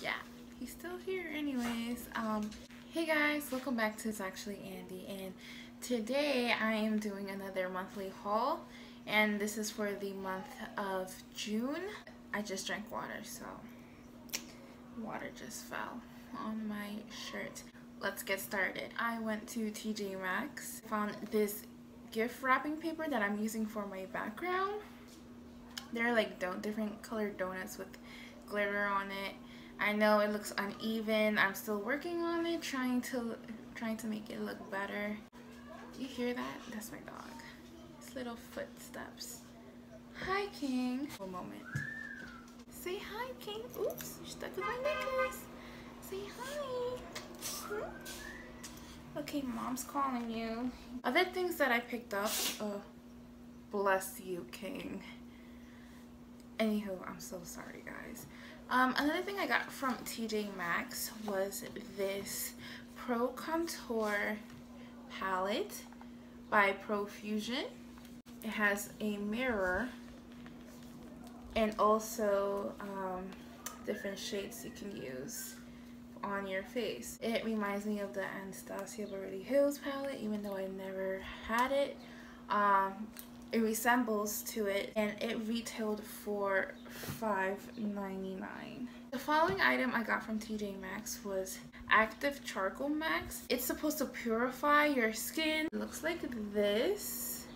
yeah, he's still here anyways. Um, hey guys, welcome back to It's Actually Andy and today I am doing another monthly haul and this is for the month of June. I just drank water so water just fell on my shirt. Let's get started. I went to TJ Maxx, found this gift wrapping paper that I'm using for my background. They're like different colored donuts with glitter on it I know it looks uneven. I'm still working on it, trying to trying to make it look better. You hear that? That's my dog. His little footsteps. Hi, King. A moment. Say hi, King. Oops, you're stuck with my necklace. Say hi. Okay, mom's calling you. Other things that I picked up. Oh, bless you, King. Anywho, I'm so sorry, guys. Um, another thing I got from TJ Maxx was this Pro Contour palette by Profusion. It has a mirror and also um, different shades you can use on your face. It reminds me of the Anastasia Beverly Hills palette even though I never had it. Um, it resembles to it and it retailed for $5.99. The following item I got from TJ Maxx was Active Charcoal Max. It's supposed to purify your skin. It looks like this.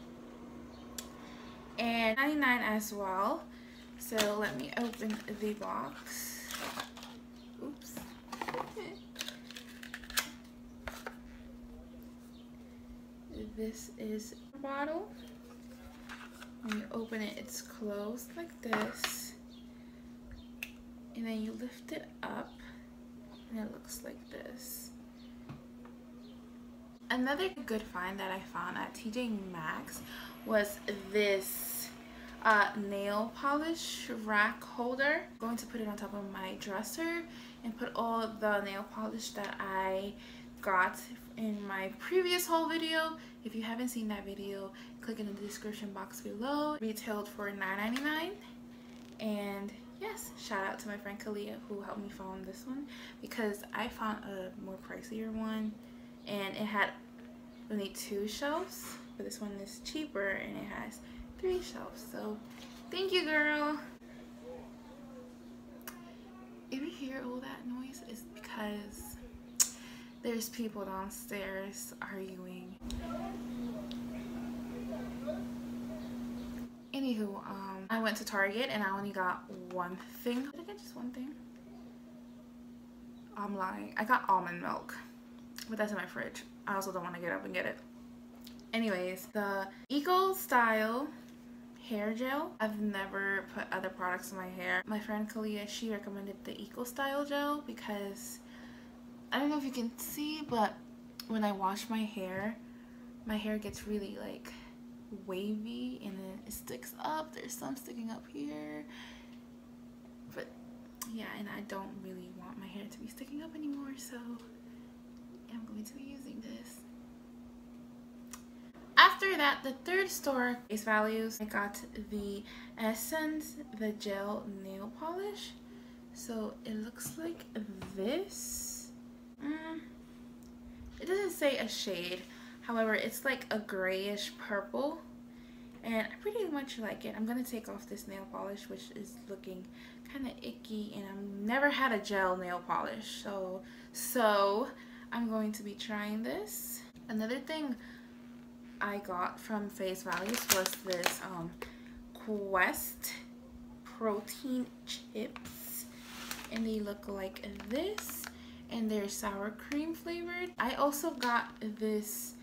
And 99 as well. So let me open the box. Oops. this is a bottle. When you open it, it's closed like this. And then you lift it up and it looks like this. Another good find that I found at TJ Maxx was this uh, nail polish rack holder. I'm going to put it on top of my dresser and put all the nail polish that I got in my previous haul video. If you haven't seen that video, click in the description box below. Retailed for $9.99 and yes, shout out to my friend Kalia who helped me find this one because I found a more pricier one and it had only two shelves but this one is cheaper and it has three shelves so thank you girl if you hear all that noise it's because there's people downstairs arguing. Anywho, um, I went to Target and I only got one thing. Did I get just one thing? I'm lying. I got almond milk, but that's in my fridge. I also don't want to get up and get it. Anyways, the Eco Style hair gel. I've never put other products in my hair. My friend Kalia, she recommended the Eco Style gel because I don't know if you can see, but when I wash my hair, my hair gets really like wavy and then it sticks up. There's some sticking up here. But yeah, and I don't really want my hair to be sticking up anymore, so I'm going to be using this. After that, the third store, Face Values, I got the Essence, the gel nail polish. So it looks like this it doesn't say a shade. However, it's like a grayish purple. And I pretty much like it. I'm to take off this nail polish, which is looking kind of icky. And I've never had a gel nail polish. So, so I'm going to be trying this. Another thing I got from Face Values was this um, Quest protein chips. And they look like this and they're sour cream flavored. I also got this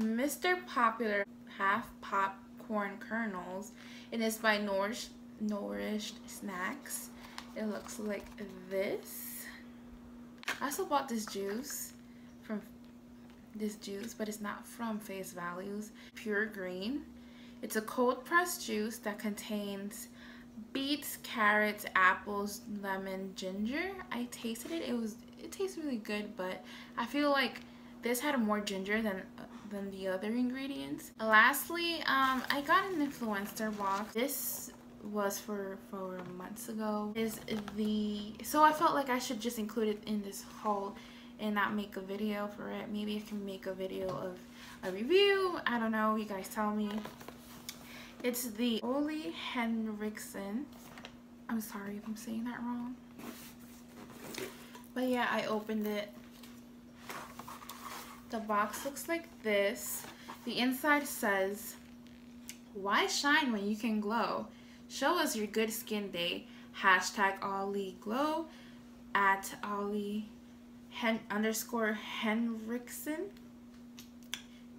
Mr. Popular half popcorn kernels and it's by Nourished, Nourished Snacks. It looks like this. I also bought this juice from this juice, but it's not from Face Values. Pure Green. It's a cold pressed juice that contains carrots, apples, lemon, ginger. I tasted it. It was it tastes really good, but I feel like this had more ginger than than the other ingredients. Lastly, um, I got an Influenster box. This was for for months ago is the so I felt like I should just include it in this haul and not make a video for it maybe I can make a video of a review I don't know you guys tell me it's the Ole Henriksen I'm sorry if I'm saying that wrong but yeah I opened it the box looks like this the inside says why shine when you can glow? Show us your good skin day. Hashtag Ole Glow at Ole Hen underscore Henriksen.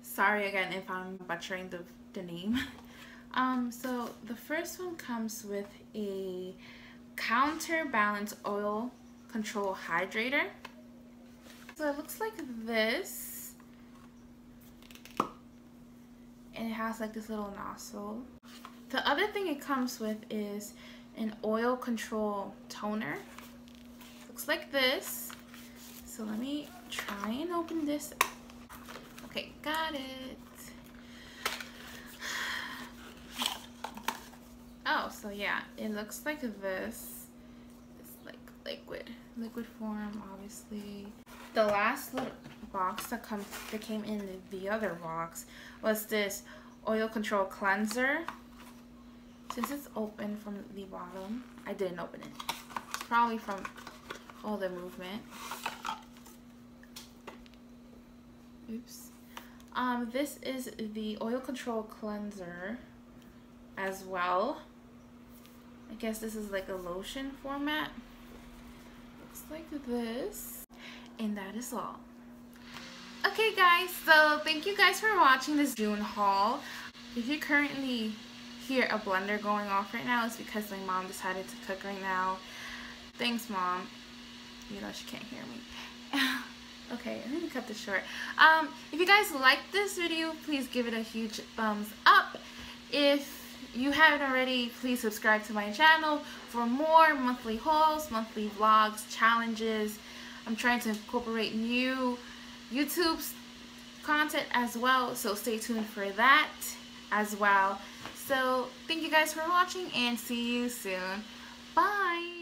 Sorry again if I'm butchering the, the name. um, so the first one comes with a counterbalance oil control hydrator. So it looks like this. and it has like this little nozzle. The other thing it comes with is an oil control toner. Looks like this. So let me try and open this. Okay, got it. Oh, so yeah, it looks like this. It's like liquid, liquid form, obviously. The last little box that comes that came in the other box was this oil control cleanser. Since it's open from the bottom, I didn't open it. It's probably from all the movement. Oops. Um, this is the oil control cleanser as well. I guess this is like a lotion format. Looks like this. And that is all. Okay guys, so thank you guys for watching this June haul. If you currently hear a blender going off right now, it's because my mom decided to cook right now. Thanks mom. You know she can't hear me. okay, I'm gonna cut this short. Um, if you guys like this video, please give it a huge thumbs up. If you haven't already, please subscribe to my channel for more monthly hauls, monthly vlogs, challenges. I'm trying to incorporate new YouTube's content as well. So stay tuned for that as well. So thank you guys for watching and see you soon. Bye.